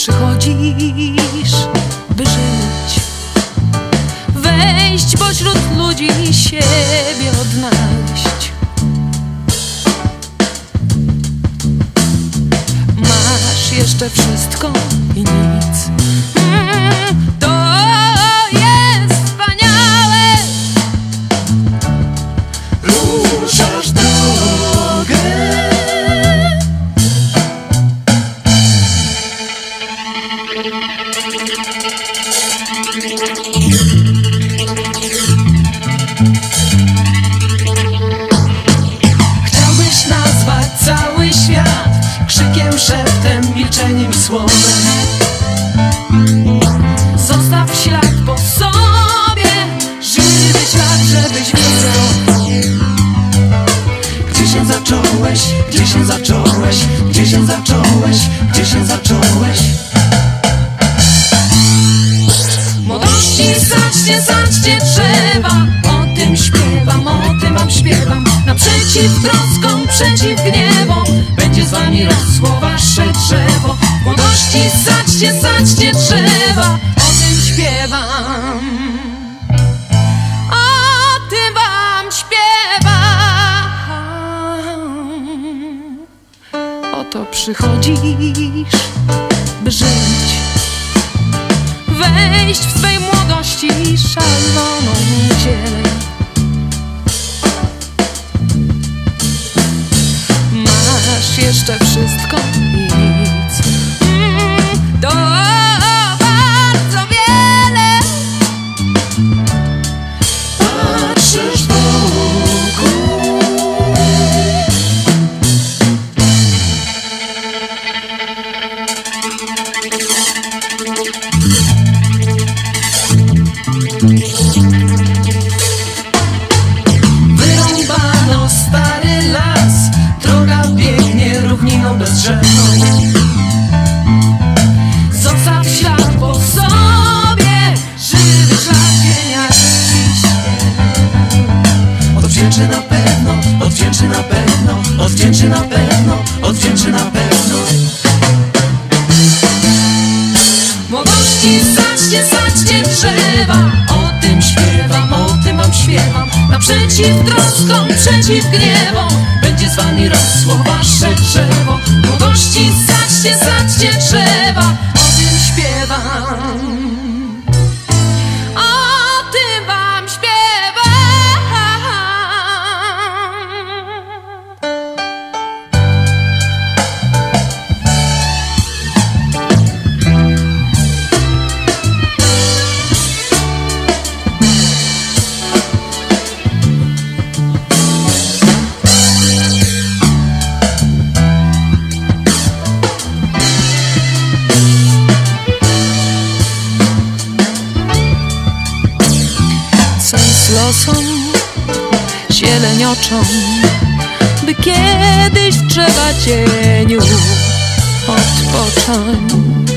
przychodzisz, by żyć. Wejść pośród ludzi i siebie odnaleźć. Masz jeszcze wszystko i nic słowem. Zostaw ślad po sobie Żywy ślad, żebyś wiedział Gdzie się zacząłeś, gdzie się zacząłeś? Gdzie się zacząłeś, gdzie się zacząłeś? Młodości saćcie, saćcie drzewa O tym śpiewam, o tym wam śpiewam Naprzeciw troskom, przeciw gniewom Wami rosło wasze drzewo. Młodości saćcie, saćcie drzewa. O tym śpiewam. O tym wam śpiewam. Oto przychodzisz, by żyć. Wejść w swej młodości szaloną zieleń. Jeszcze wszystko nic. Mm, to bardzo wiele. Patrzysz wokół Wyrąbano Odwdzięczy na pewno, odwdzięczy na pewno Odwdzięczy na pewno, odwdzięczy na pewno. Młodości saćcie, saćcie drzewa. O tym śpiewam, o tym wam śpiewam. Naprzeciw troskom, przeciw gniewom. Będzie z wami rosło wasze drzewo. Młodości saćcie, saćcie drzewa losom, zieleń oczom By kiedyś w drzewa cieniu odpocząć